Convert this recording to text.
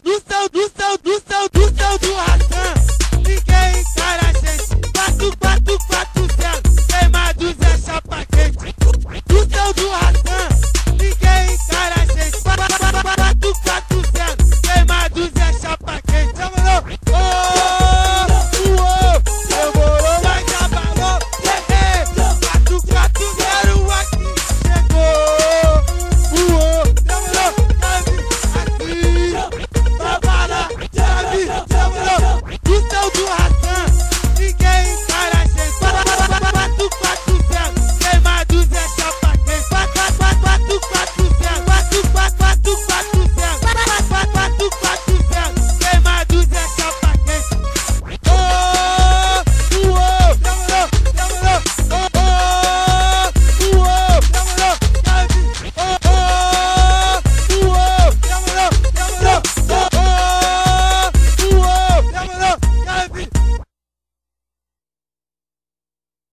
céu, do céu, do céu, do céu, do céu do Hassan. Ninguém encara a gente. 4, 4, 4, 0. Queimados é chapa quente. Do céu do Hassan.